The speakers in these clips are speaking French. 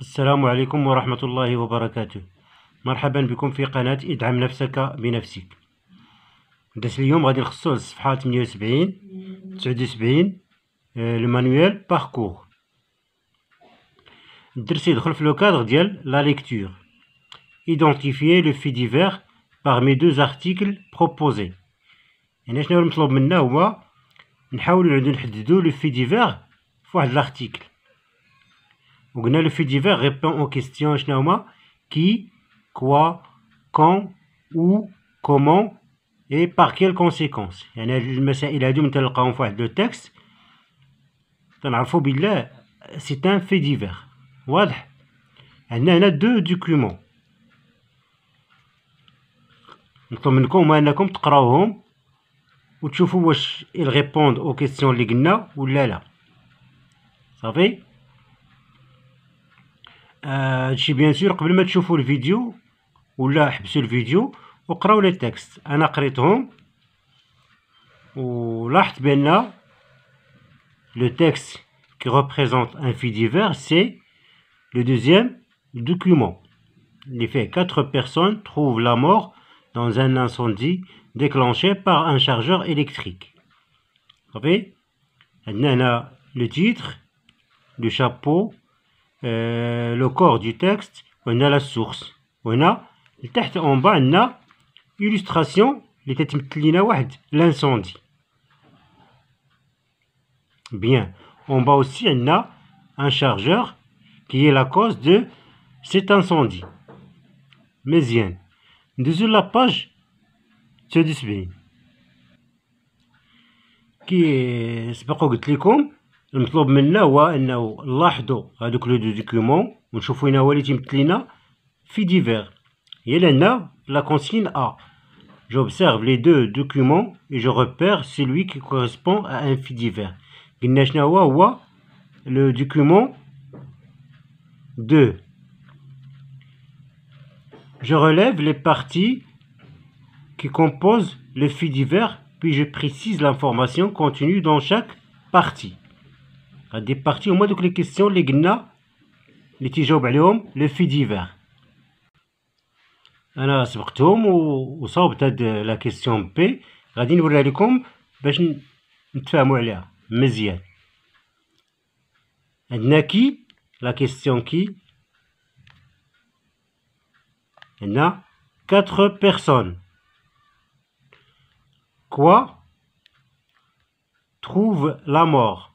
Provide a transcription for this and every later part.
السلام عليكم ورحمة الله وبركاته. مرحبا بكم في قناة ادعم نفسك بنفسك. درس اليوم غادي نخصو الصفحة 78 79 لو مانويل باركور. الدرس يدخل في لو كادر ديال لا ليكتور identifier le fait divers parmi deux articles proposés. يعني شنو المطلوب منا هو نحاولو نعودو نحددو لو في ديفير فواحد لارتيكل كي كوا كون او كومون اي بار كيل كونسيكونس يعني هاد المسائل هادو من تلقاهم فواحد لو تكست تنعرفو بالله سي ان في ديفير واضح عندنا هنا دو دوكيومون نطلب منكم انكم تقراوهم وتشوفوا واش ils répondent aux questions اللي قلنا ولا لا صافي هادشي بيان سور قبل ما تشوفوا الفيديو ولا حبسوا الفيديو وقراو لي تكست انا قريتهم ولاحظت بان لو تكست qui représente un fait divers c'est le deuxième document les faits quatre personnes trouvent la mort dans un incendie déclenché par un chargeur électrique. Vous savez On a le titre, le chapeau, euh, le corps du texte, on a la source. On a, en bas, on a illustration, l'incendie. Bien. En bas aussi, on a un chargeur qui est la cause de cet incendie. Mézienne. Deuxième la page, c'est du qui est, c'est pas quoi المطلوب منا هو انه نلاحظوا هذوك لو دو دوكيومون ونشوفوا هنا هو اللي تيمثل لنا في ديفير هي لان لا كونسين ا j'observe les deux documents et je repère celui qui correspond à un fait divers قلنا شنو هو هو لو دوكيومون 2 Je relève les parties qui composent le fait divers, puis je précise l'information contenue dans chaque partie. Des parties, au moins donc les questions, les gna, les tijob le fait divers. انا سبقتهم وصوبت هاد لا كيسيون بي غادي نوريها لكم باش نتفاهموا عليها مزيان عندنا كي لا كيسيون كي Il y a quatre personnes. Quoi trouve la mort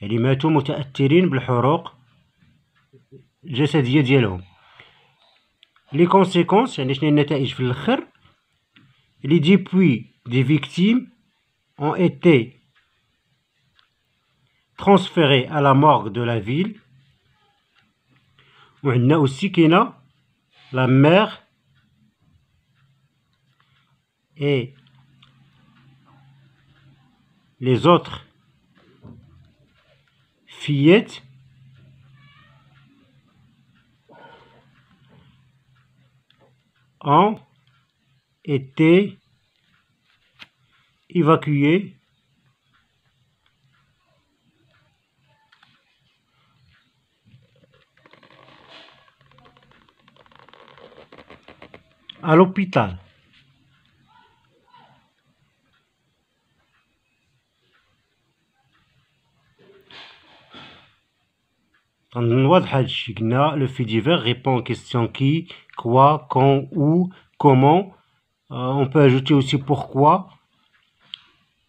يعني ماتوا متأثرين بالحروق الجسدية ديالهم. لي كونسيكونس يعني شنو النتائج في الأخر؟ لي ديبوي دي فيكتيم ont été transférés à la morgue de la ville وعندنا aussi كاينة la mère et les autres fillettes ont été évacuées à l'hôpital. Le fait divers répond aux questions qui, quoi, quand, où, comment. Euh, on peut ajouter aussi pourquoi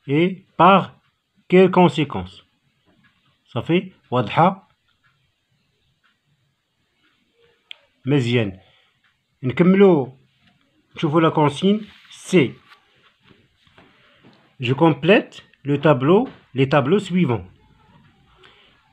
et par quelles conséquences. Ça fait واضحة مزيان نكملو la consigne C. Je complète le tableau, les tableaux suivants.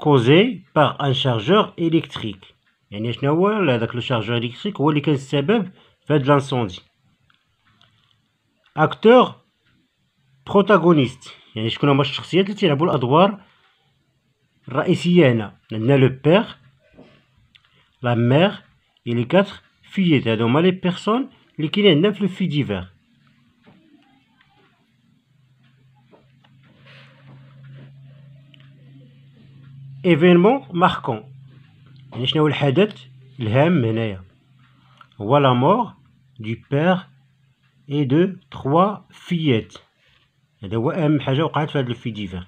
causé par un chargeur électrique يعني شنو هو هذاك لو شارجور الكتريك هو اللي كان السبب في هاد لانسوندي اكتور بروتاغونيست يعني شكون هما الشخصيات اللي تيلعبوا الادوار الرئيسيه هنا عندنا لو بير لا مير اي لي كاتر فييت هادو هما لي بيرسون اللي كاينين عندنا في لو في ديفير ايفينمون ماركون يعني شنو هو الحدث الهام هنايا هو لا مور دو بير اي دو تخوا فيات هذا هو اهم حاجه وقعت في هذا الفي ديفير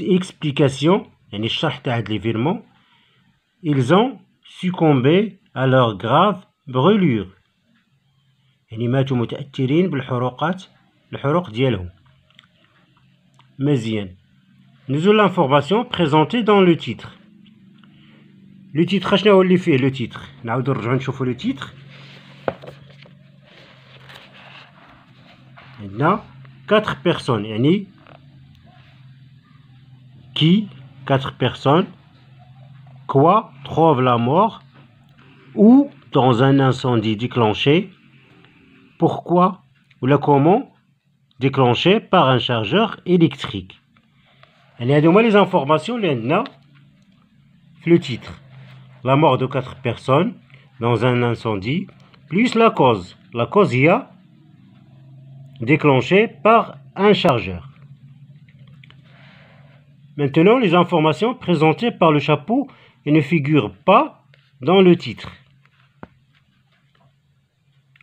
اكسبليكاسيون يعني الشرح تاع هاد ليفينمون ils ont succombé à leur grave brûlure يعني ماتوا متأثرين بالحروقات الحروق ديالهم مزيان nous avons l'information présentée dans le titre. Le titre, je n'ai fait le titre. Nous le titre. Maintenant, quatre personnes. Qui, quatre personnes, quoi, trouve la mort, ou dans un incendie déclenché, pourquoi ou la comment déclenché par un chargeur électrique. Elle a donné les informations, l'ENA, le titre. La mort de quatre personnes dans un incendie, plus la cause. La cause IA déclenchée par un chargeur. Maintenant, les informations présentées par le chapeau ne figurent pas dans le titre.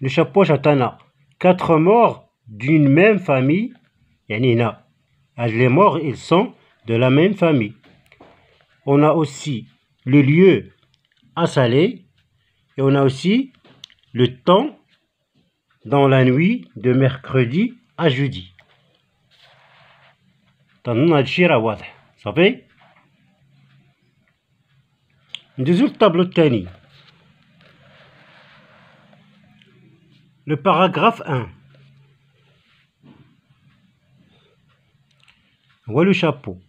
Le chapeau Chatana. Quatre morts d'une même famille. Yanina. Les morts, ils sont de la même famille. On a aussi le lieu à Salé. Et on a aussi le temps dans la nuit de mercredi à jeudi. تنظن هادشي راه واضح صافي ندوزو للطابلو الثاني لو باراغراف 1 هو لو شابو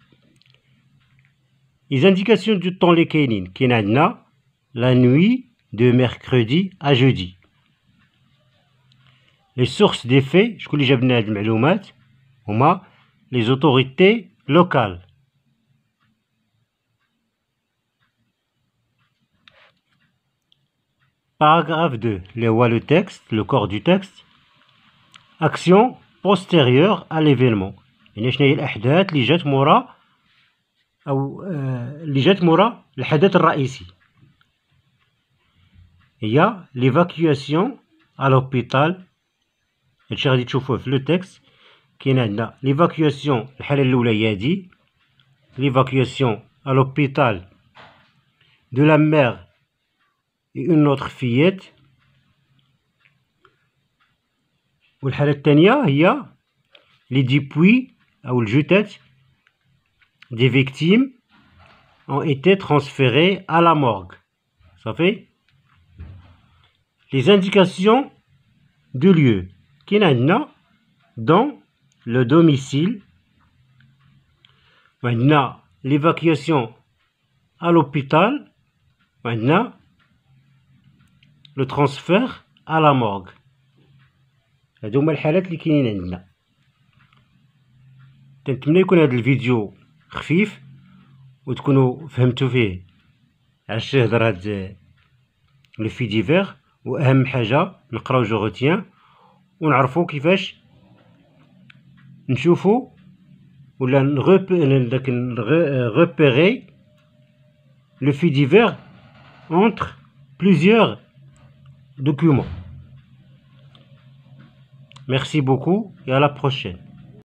Les indications du temps Kenin Kenadna, la nuit de mercredi à jeudi. Les sources des faits, je les les autorités locales. Paragraphe 2. Les le texte, le corps du texte. Action postérieure à l'événement. les أو اللي جات مورا الحدث الرئيسي. a l'évacuation à l'hôpital. هادشي غادي تشوفوه في لو تكست كاين عندنا l'évacuation الحالة الأولى هي هادي. l'évacuation à l'hôpital de la mère et une autre fillette. والحالة الثانية هي les dépouilles أو الجثث des victimes ont été transférées à la morgue صافي les indications de lieu كاين dans le domicile وعندنا l'évacuation à l'hôpital وعندنا le transfert à la morgue هادو هما الحالات اللي كاينين عندنا تنتمنى يكون هذا الفيديو خفيف وتكونوا فهمتوا فيه علاش هضر هاد لو في ديفير وأهم حاجة نقراو جو روتيان ونعرفو كيفاش نشوفو ولا repérer le fait divers entre plusieurs documents. Merci beaucoup et à la prochaine.